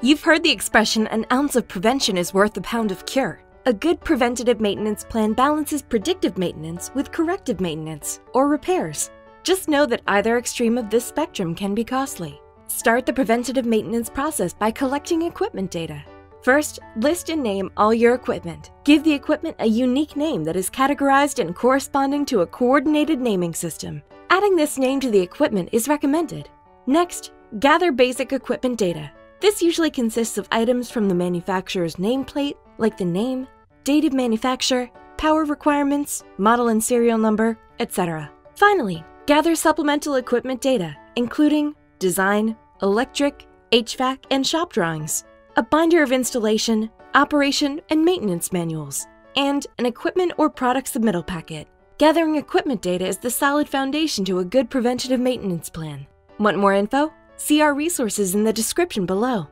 You've heard the expression, an ounce of prevention is worth a pound of cure. A good preventative maintenance plan balances predictive maintenance with corrective maintenance, or repairs. Just know that either extreme of this spectrum can be costly. Start the preventative maintenance process by collecting equipment data. First, list and name all your equipment. Give the equipment a unique name that is categorized and corresponding to a coordinated naming system. Adding this name to the equipment is recommended. Next, gather basic equipment data. This usually consists of items from the manufacturer's nameplate, like the name, date of manufacture, power requirements, model and serial number, etc. Finally, gather supplemental equipment data, including design, electric, HVAC, and shop drawings, a binder of installation, operation, and maintenance manuals, and an equipment or product submittal packet. Gathering equipment data is the solid foundation to a good preventative maintenance plan. Want more info? See our resources in the description below.